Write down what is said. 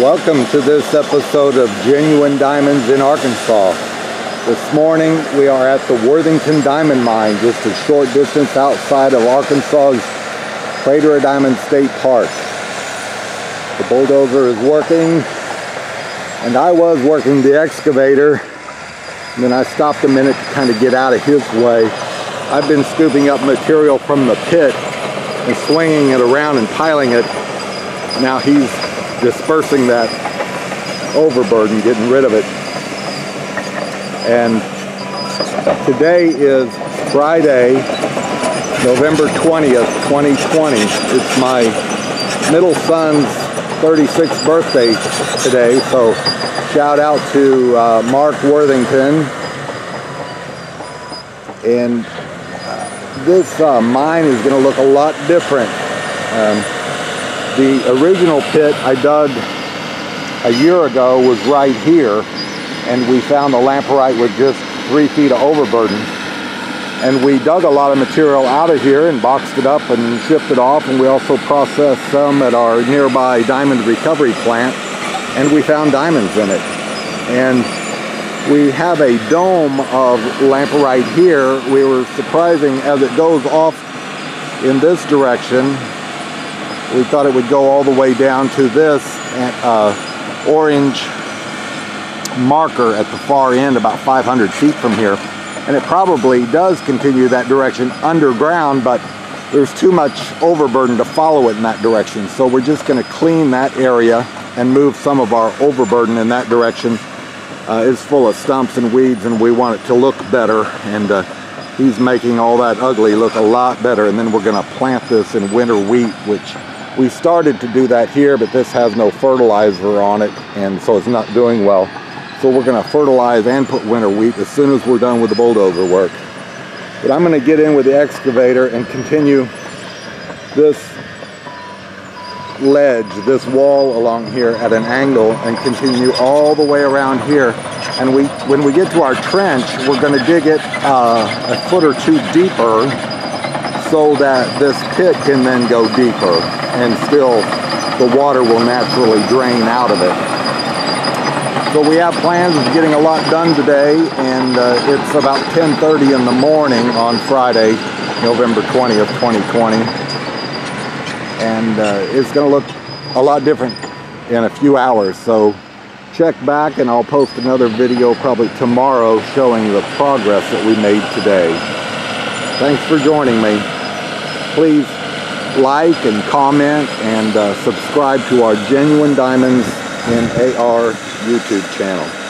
Welcome to this episode of Genuine Diamonds in Arkansas. This morning we are at the Worthington Diamond Mine, just a short distance outside of Arkansas's Crater Diamond State Park. The bulldozer is working, and I was working the excavator, and then I stopped a minute to kind of get out of his way. I've been scooping up material from the pit and swinging it around and piling it. Now he's dispersing that overburden, getting rid of it. And today is Friday, November 20th, 2020. It's my middle son's 36th birthday today, so shout out to uh, Mark Worthington. And uh, this uh, mine is going to look a lot different. Um, the original pit I dug a year ago was right here and we found the lamproite with just three feet of overburden. And we dug a lot of material out of here and boxed it up and shipped it off and we also processed some at our nearby diamond recovery plant and we found diamonds in it. And we have a dome of lamproite here. We were surprising as it goes off in this direction we thought it would go all the way down to this uh, orange marker at the far end about 500 feet from here. And it probably does continue that direction underground but there's too much overburden to follow it in that direction. So we're just going to clean that area and move some of our overburden in that direction. Uh, it's full of stumps and weeds and we want it to look better. And uh, he's making all that ugly look a lot better. And then we're going to plant this in winter wheat which we started to do that here, but this has no fertilizer on it, and so it's not doing well. So we're gonna fertilize and put winter wheat as soon as we're done with the bulldozer work. But I'm gonna get in with the excavator and continue this ledge, this wall along here at an angle and continue all the way around here. And we, when we get to our trench, we're gonna dig it uh, a foot or two deeper so that this pit can then go deeper and still the water will naturally drain out of it. So we have plans of getting a lot done today and uh, it's about 10.30 in the morning on Friday, November 20th, 2020. And uh, it's gonna look a lot different in a few hours. So check back and I'll post another video probably tomorrow showing the progress that we made today. Thanks for joining me please like and comment and uh, subscribe to our Genuine Diamonds in AR YouTube channel.